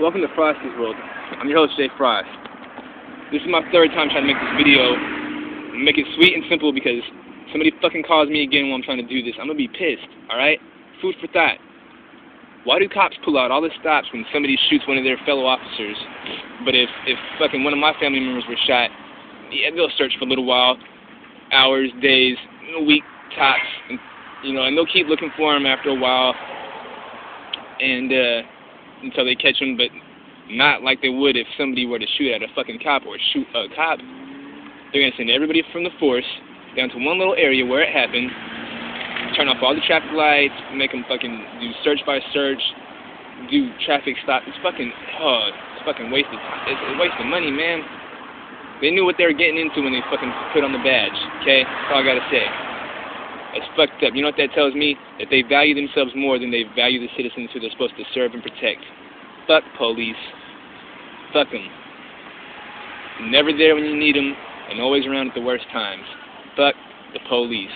welcome to Frosty's World. I'm your host, Jay Frost. This is my third time trying to make this video. Make it sweet and simple because somebody fucking calls me again while I'm trying to do this. I'm gonna be pissed, alright? Food for thought. Why do cops pull out all the stops when somebody shoots one of their fellow officers? But if, if fucking one of my family members were shot, yeah, they'll search for a little while, hours, days, a week tops, and, you know, and they'll keep looking for him after a while, and uh, until they catch him, but not like they would if somebody were to shoot at a fucking cop or shoot a cop. They're gonna send everybody from the force down to one little area where it happened, turn off all the traffic lights, make them fucking do search by search, do traffic stop. It's fucking, oh, it's fucking wasted. It's a waste of money, man. They knew what they were getting into when they fucking put on the badge. Okay, that's all I gotta say. It's fucked up. You know what that tells me? That they value themselves more than they value the citizens who they're supposed to serve and protect. Fuck police. Fuck them. Never there when you need them, and always around at the worst times. Fuck the police.